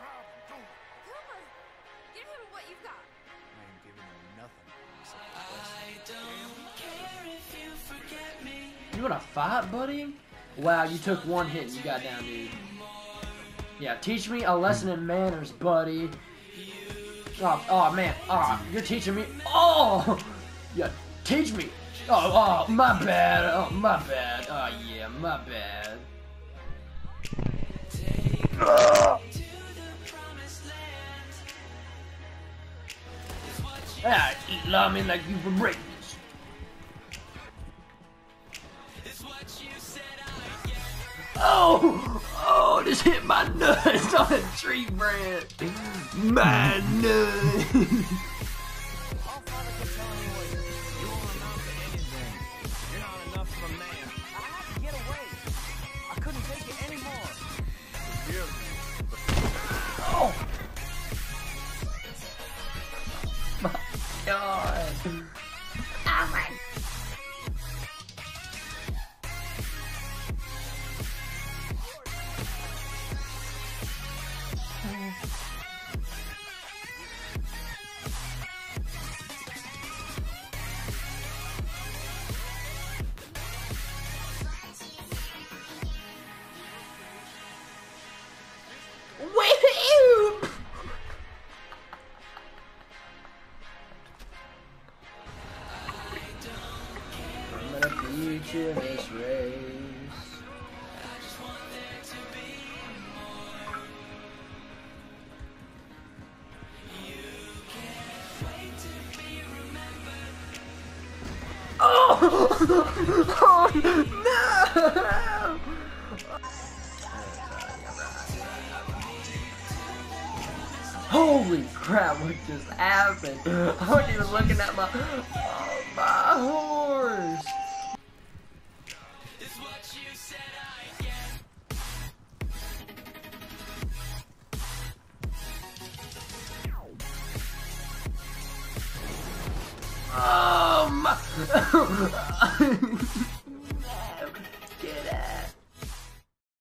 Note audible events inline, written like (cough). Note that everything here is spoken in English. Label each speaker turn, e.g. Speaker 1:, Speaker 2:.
Speaker 1: problem, do it.
Speaker 2: Cooper, give him what you've got. I
Speaker 3: ain't giving him nothing. I don't care if you forget
Speaker 1: me.
Speaker 4: You wanna fight, buddy? Wow, you took one hit and you got down, dude. Yeah, teach me a lesson in manners, buddy. Oh, oh man, oh, you're teaching me. Oh, yeah, teach me. Oh, oh, my bad. Oh, my bad. Oh, yeah, my bad. Ah, eat ramen like you for breakfast. Oh! Oh, this hit my nuts on a tree branch. My nuts. (laughs) God. Race. Oh! oh no! Holy crap, what just happened? I wasn't even looking at my, oh, my horse. Oh um, (laughs) my!